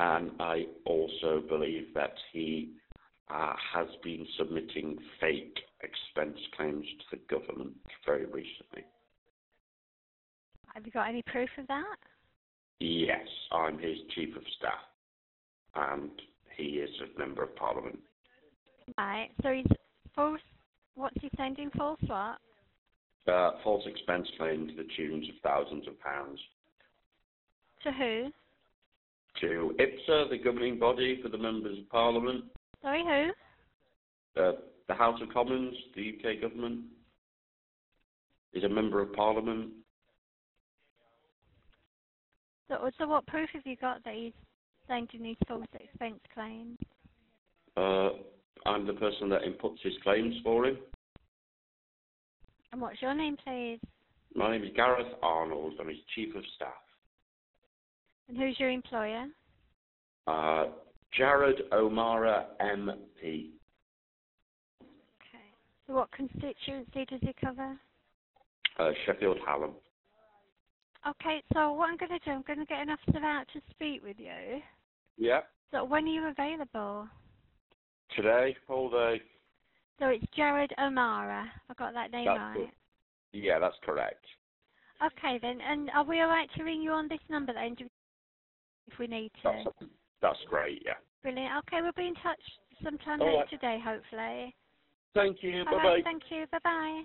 and I also believe that he uh, has been submitting fake expense claims to the government very recently. Have you got any proof of that? Yes, I'm his chief of staff, and he is a member of parliament. Right. So he's false. What's he sending false what? Uh, false expense claim to the tunes of thousands of pounds. To who? To IPSA, the governing body for the members of parliament. Sorry, who? Uh, the House of Commons, the UK government. is a member of parliament. So, so what proof have you got that he's sending these false expense claims? Uh, I'm the person that inputs his claims for him. And what's your name, please? My name is Gareth Arnold. I'm his chief of staff. And who's your employer? Uh, Jared O'Mara MP. Okay. So what constituency does he cover? Uh, Sheffield Hallam. Okay, so what I'm going to do, I'm going to get an officer out to speak with you. Yeah. So when are you available? Today, all day. So it's Jared O'Mara. I got that name That's right. Yeah, that's correct. Okay then, and are we alright to ring you on this number then, if we need to? That's, that's great, yeah. Brilliant. Okay, we'll be in touch sometime All later right. today, hopefully. Thank you. Bye-bye. right, thank you. Bye bye.